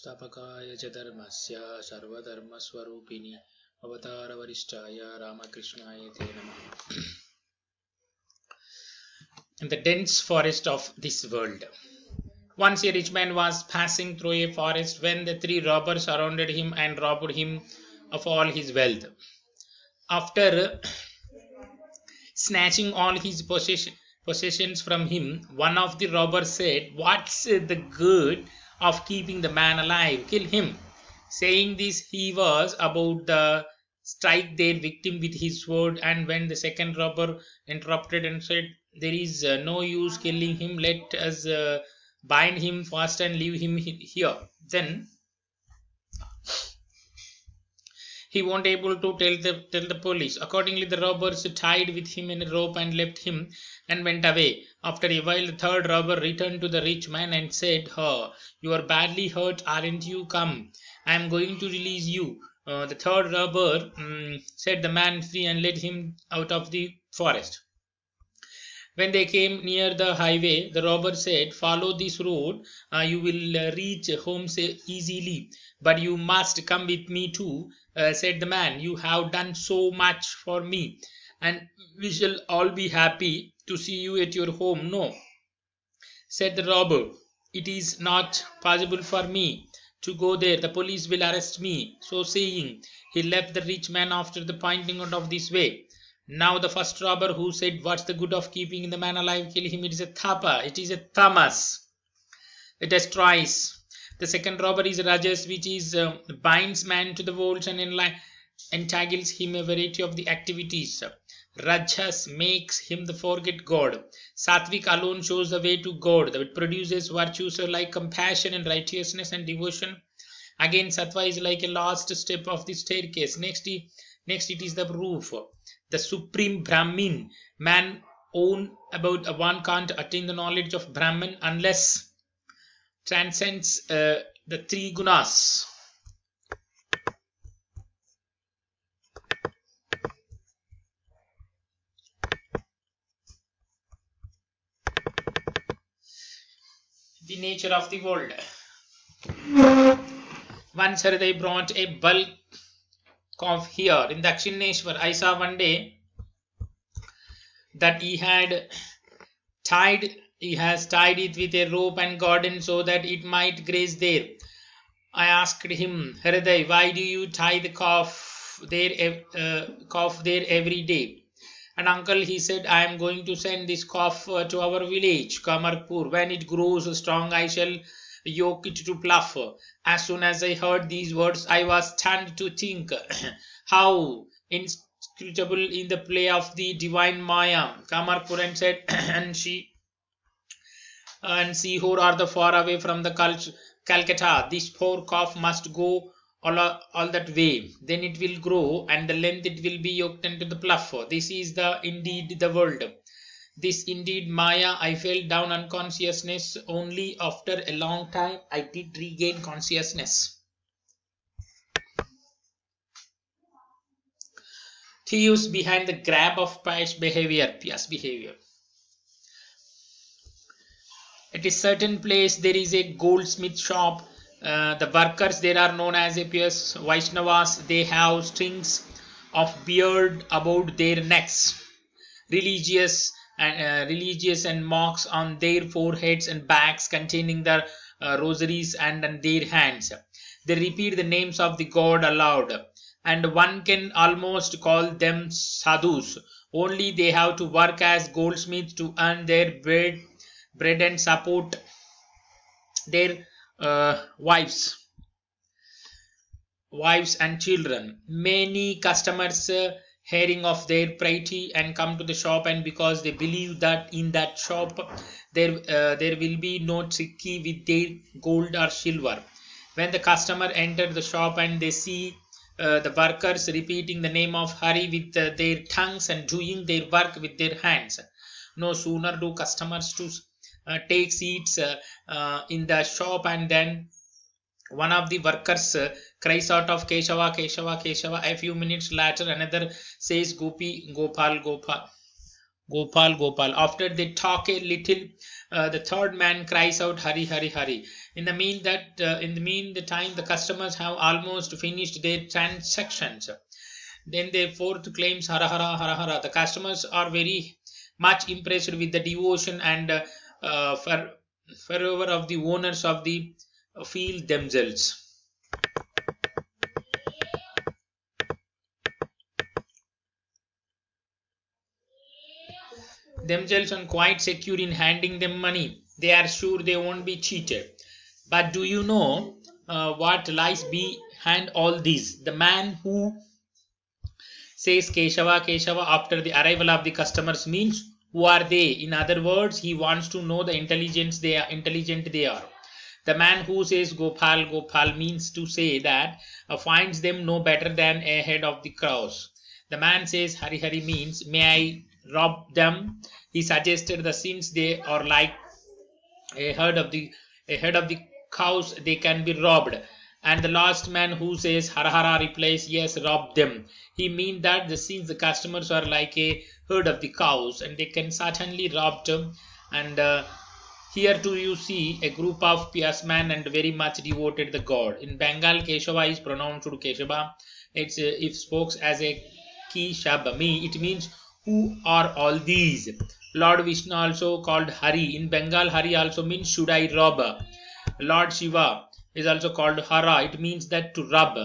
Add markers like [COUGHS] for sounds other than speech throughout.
संस्थापकाय च धर्मस्य सर्वधर्मस्वरूपिणि अवतारवरिष्ठाय रामकृष्णाय ते नमः In the dense forest of this world. Once a rich man was passing through a forest when the three robbers surrounded him and robbed him of all his wealth. After snatching all his possession, possessions from him, one of the robbers said, What's the good of keeping the man alive? Kill him. Saying this, he was about to strike their victim with his sword, and when the second robber interrupted and said, There is uh, no use killing him, let us uh, bind him fast and leave him here. Then he won't able to tell the tell the police. Accordingly, the robbers tied with him in a rope and left him and went away. After a while, the third robber returned to the rich man and said, "Huh, you are badly hurt, aren't you? Come, I am going to release you." Uh, the third robber mm, set the man free and led him out of the forest. When they came near the highway, the robber said, Follow this road, uh, you will uh, reach home easily. But you must come with me too, uh, said the man. You have done so much for me, and we shall all be happy to see you at your home. No, said the robber, It is not possible for me to go there. The police will arrest me. So saying, he left the rich man after the pointing out of this way. Now the first robber who said, What's the good of keeping the man alive? Kill him. It is a thapa. It is a tamas. It destroys. The second robber is rajas, which is uh, binds man to the walls and entangles him a variety of the activities. Rajas makes him the forget God. Satvik alone shows the way to God. It produces virtues like compassion and righteousness and devotion. Again, sattva is like a last step of the staircase. Next, next it is the roof. The supreme Brahman, man own about one can't attain the knowledge of Brahman unless transcends uh, the three gunas. The nature of the world. Once they brought a bulk here in the Dakshineshwar. I saw one day that he had tied he has tied it with a rope and garden so that it might graze there. I asked him, Hriday, why do you tie the calf there, uh, calf there every day? And uncle, he said, I am going to send this calf uh, to our village, Kamarpur. When it grows strong, I shall yoke it to plough. As soon as I heard these words, I was stunned to think [COUGHS] how inscrutable in the play of the divine Maya. Kamarpuran said, [COUGHS] and she and see, Sihor are the far away from the Cal- Calcutta. This poor calf must go all, all that way. Then it will grow, and the length it will be yoked into the plough. This is the indeed the world. This indeed Maya. I fell down unconsciousness only after a long time. I did regain consciousness. Thieves behind the grab of pious behavior, pious behavior. At a certain place, there is a goldsmith shop. Uh, the workers there are known as a pious Vaishnavas. They have strings of beard about their necks, religious and uh, religious and marks on their foreheads and backs containing their uh, rosaries and on their hands. They repeat the names of the god aloud, and one can almost call them sadhus. Only they have to work as goldsmiths to earn their bread bread and support their uh, wives wives and children many customers uh, hearing of their piety and come to the shop and because they believe that in that shop there uh, there will be no tricky with their gold or silver. When the customer enter the shop and they see uh, the workers repeating the name of Hari with uh, their tongues and doing their work with their hands no sooner do customers to uh, take seats uh, uh, in the shop and then one of the workers uh, cries out of Keshava, Keshava, Keshava. A few minutes later, another says Gopi, Gopal, Gopal. Gopal, Gopal. After they talk a little, uh, the third man cries out, Hari, Hari, Hari. In the mean that, uh, in the mean the time, the customers have almost finished their transactions. Then the fourth claims, Hara, Hara, Hara, Hara. The customers are very much impressed with the devotion and uh, uh, fervor of the owners of the field themselves. themselves are quite secure in handing them money. They are sure they won't be cheated. But do you know uh, what lies behind all this? The man who says Keshava, Keshava after the arrival of the customers means who are they? In other words, he wants to know the intelligence they are intelligent they are. The man who says Gopal, Gopal means to say that uh, finds them no better than a head of the crows. The man says Hari Hari means may I rob them. He suggested that since they are like a herd of the a head of the cows, they can be robbed. And the last man who says Hara Hara replies, Yes, rob them. He means that the, since the customers are like a herd of the cows and they can certainly rob them. And uh, here too you see a group of pious men and very much devoted the god. In Bengal, Keshava is pronounced Keshava. It's uh, if spokes as a ki shabami, it means who are all these? Lord Vishnu also called Hari. In Bengal, Hari also means should I rob? Lord Shiva is also called Hara. It means that to rub.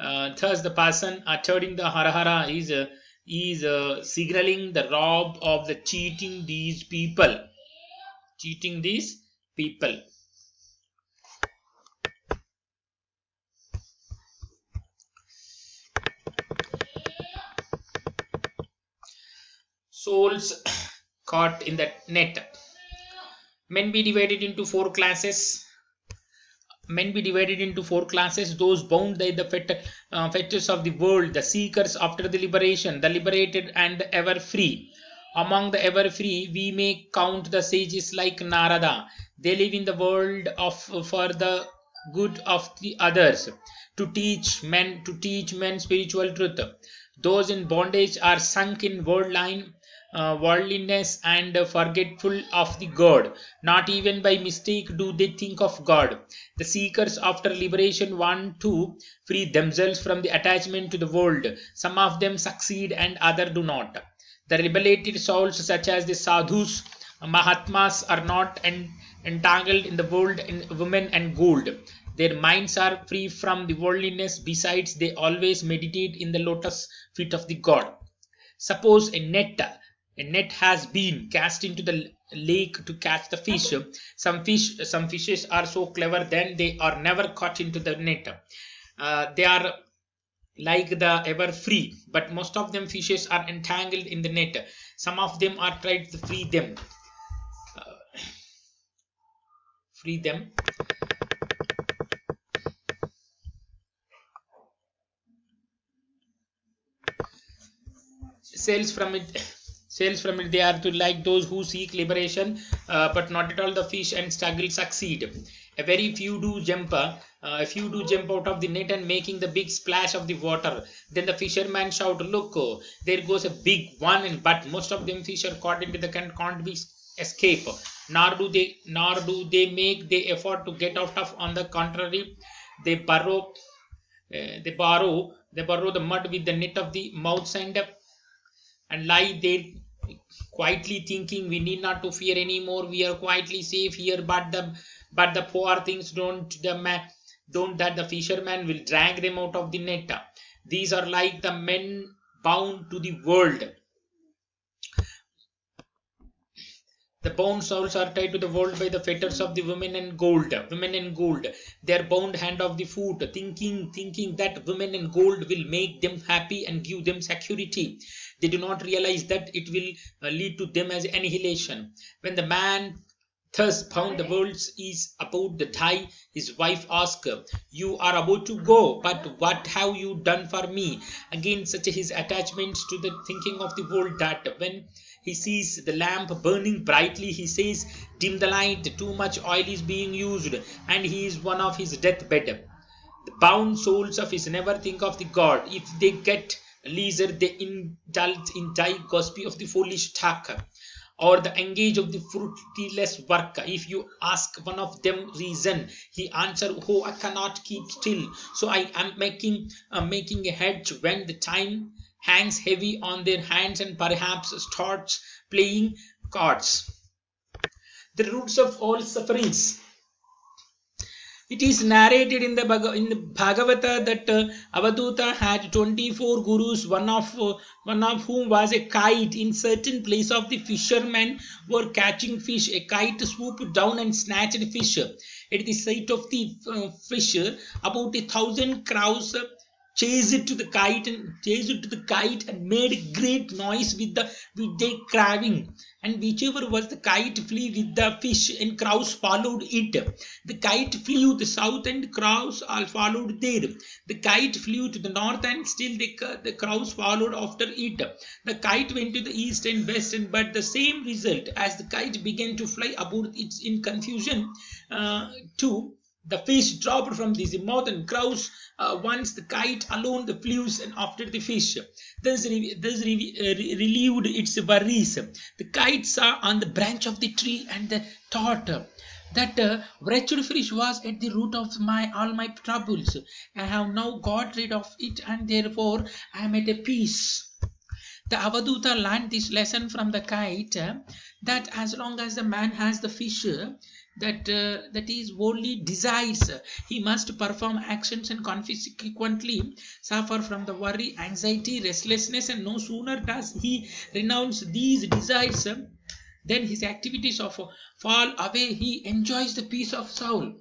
Uh, thus, the person uttering the Hara Hara is, uh, is uh, signaling the rob of the cheating these people. Cheating these people. souls [COUGHS] caught in the net. Men be divided into four classes. Men be divided into four classes. Those bound by the fet uh, fetters of the world, the seekers after the liberation, the liberated and the ever free. Among the ever free, we may count the sages like Narada. They live in the world of for the good of the others, to teach men to teach men spiritual truth. Those in bondage are sunk in world line uh, worldliness and forgetful of the God. Not even by mistake do they think of God. The seekers after liberation want to free themselves from the attachment to the world. Some of them succeed and others do not. The liberated souls such as the sadhus, mahatmas are not en entangled in the world in women and gold. Their minds are free from the worldliness. Besides, they always meditate in the lotus feet of the God. Suppose a net a net has been cast into the lake to catch the fish some fish some fishes are so clever then they are never caught into the net uh, they are like the ever free but most of them fishes are entangled in the net. Some of them are tried to free them. Uh, free them. Sails from it sales from it they are to like those who seek liberation uh, but not at all the fish and struggle succeed. A very few do jump uh, a few do jump out of the net and making the big splash of the water. Then the fisherman shout look oh, there goes a big one and but most of them fish are caught into the can can't be escape. Nor do they nor do they make the effort to get out of on the contrary they burrow uh, they borrow they borrow the mud with the net of the mouths and and lie there quietly thinking we need not to fear anymore. We are quietly safe here but the but the poor things don't the man don't that the fisherman will drag them out of the net. These are like the men bound to the world The bound souls are tied to the world by the fetters of the women and gold. Women and gold. They are bound hand of the foot, thinking, thinking that women and gold will make them happy and give them security. They do not realize that it will uh, lead to them as annihilation. When the man thus bound the world is about the die, his wife asked, You are about to go, but what have you done for me? Again, such his attachment to the thinking of the world that when he sees the lamp burning brightly. He says, Dim the light, too much oil is being used, and he is one of his deathbed. The bound souls of his never think of the God. If they get leisure they indulge in die gossip of the foolish talk or the engage of the fruitless work. If you ask one of them reason, he answer, "Oh, I cannot keep still, so I am making uh, making a hedge when the time hangs heavy on their hands and perhaps starts playing cards." The roots of all sufferings. It is narrated in the, Bhag- in the Bhagavata that uh, Avadhuta had 24 gurus, one of uh, one of whom was a kite. In certain place of the fishermen were catching fish. A kite swooped down and snatched fish. At the sight of the uh, fish, about a thousand crows chased to the kite and chased to the kite and made a great noise with the with their craving and whichever was the kite flew with the fish and crows followed it. The kite flew to the south and crows all followed there. The kite flew to the north and still the, the crows followed after it. The kite went to the east and west and but the same result as the kite began to fly about its in confusion uh, too the fish dropped from the mouth and crows uh, once the kite alone the flews and after the fish. Thus, re- re- uh, re- relieved its worries. The kite saw on the branch of the tree and the thought that uh, wretched fish was at the root of my all my troubles. I have now got rid of it and therefore I am at a peace. The Avadhuta learned this lesson from the kite uh, that as long as the man has the fish, that uh, that is only desires. He must perform actions and consequently suffer from the worry anxiety restlessness and no sooner does he renounce these desires then his activities of fall away. He enjoys the peace of soul